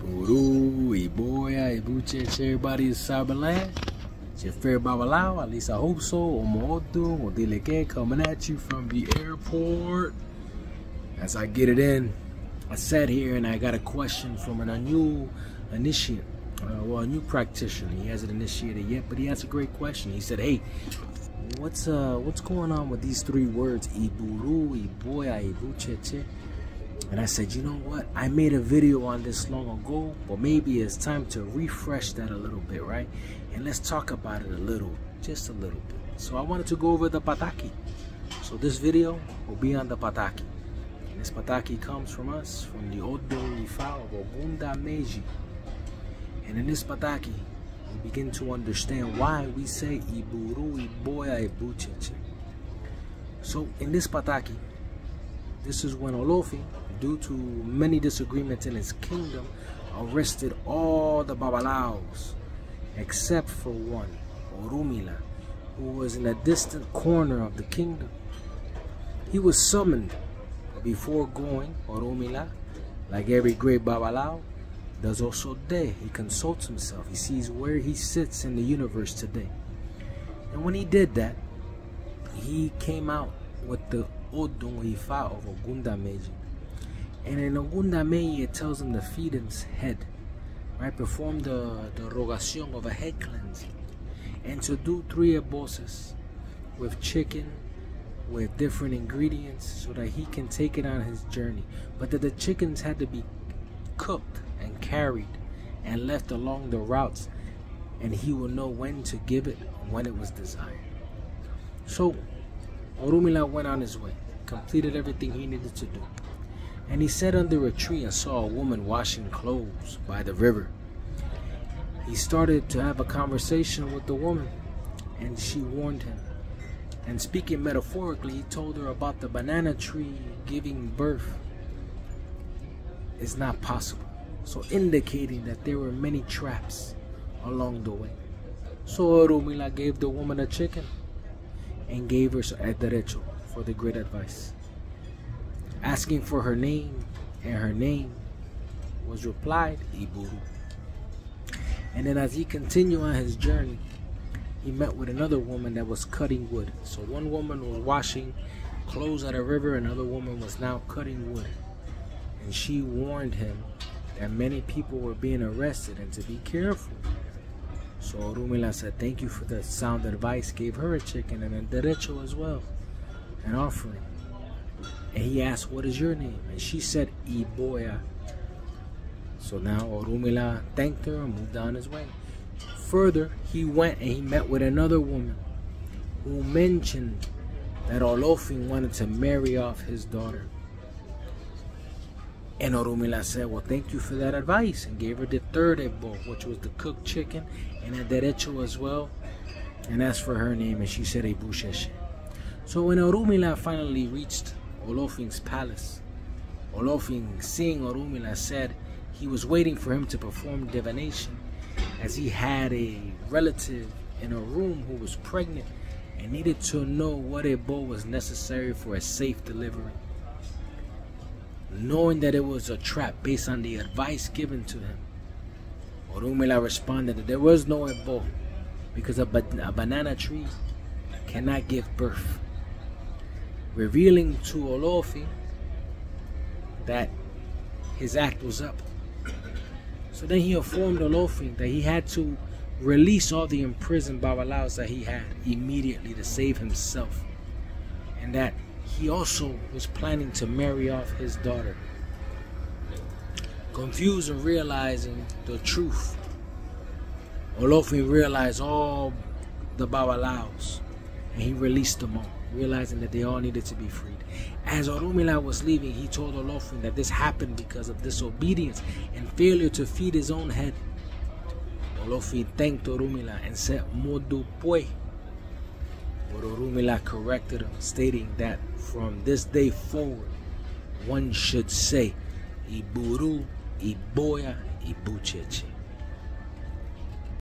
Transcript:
Buru, Iboya, Ibuche, everybody is Cyberland. It's your favorite Babalawo, at least I hope so. Omodu, Odileke coming at you from the airport. As I get it in, I sat here and I got a question from a new initiate, uh, well, a new practitioner. He hasn't initiated yet, but he asked a great question. He said, "Hey, what's uh, what's going on with these three words, Iburu, Iboya, Ibocheche?" And I said, you know what? I made a video on this long ago, but maybe it's time to refresh that a little bit, right? And let's talk about it a little, just a little bit. So I wanted to go over the Pataki. So this video will be on the Pataki. And this Pataki comes from us, from the Odu Ifa of Ogunda Meyi. And in this Pataki, we begin to understand why we say Iburu, Iboya, Ibocheche. So in this Pataki, this is when Olofi, due to many disagreements in his kingdom, arrested all the Babalawos except for one, Orumila, who was in a distant corner of the kingdom. He was summoned, before going, Orumila, like every great Babalawo, does also day. He consults himself. He sees where he sits in the universe today. And when he did that, he came out with the Odun Ifa of Ogunda Meyi. And in Ogunda Meyi, it tells him to feed his head, right? Perform the, the rogación of a head cleansing. And to do three eboses with chicken, with different ingredients, so that he can take it on his journey. But that the chickens had to be cooked and carried and left along the routes, and he will know when to give it when it was desired. So Orumila went on his way, completed everything he needed to do. And he sat under a tree and saw a woman washing clothes by the river. He started to have a conversation with the woman, and she warned him. And speaking metaphorically, he told her about the banana tree giving birth is not possible. So indicating that there were many traps along the way. So Orumila gave the woman a chicken and gave her a derecho for the great advice. Asking for her name, and her name was replied Iburu. And then as he continued on his journey, he met with another woman that was cutting wood. So one woman was washing clothes at a river, another woman was now cutting wood. And she warned him that many people were being arrested and to be careful. So Orumila said, thank you for the sound advice, gave her a chicken and a derecho as well, an offering. And he asked, what is your name? And she said, Iboya. So now Orumila thanked her and moved on his way. Further, he went and he met with another woman who mentioned that Olofin wanted to marry off his daughter. And Orumila said, well, thank you for that advice, and gave her the third ebo, which was the cooked chicken, and a derecho as well. And asked for her name, and she said Ebusheshe. So when Orumila finally reached Olofin's palace, Olofin, seeing Orumila, said he was waiting for him to perform divination, as he had a relative in a room who was pregnant and needed to know what a ebo was necessary for a safe delivery knowing that it was a trap based on the advice given to him. Orumila responded that there was no ebo because a, ba a banana tree cannot give birth, revealing to Olofi that his act was up. So then he informed Olofi that he had to release all the imprisoned Babalawos that he had immediately to save himself, and that he also was planning to marry off his daughter. Confused and realizing the truth, Olofin realized all the Babalawos and he released them all, realizing that they all needed to be freed. As Orumila was leaving, he told Olofin that this happened because of disobedience and failure to feed his own head. Olofin thanked Orumila and said, Modu Pue. But Orumila corrected him, stating that from this day forward, one should say Iburu, Iboya, Ibocheche.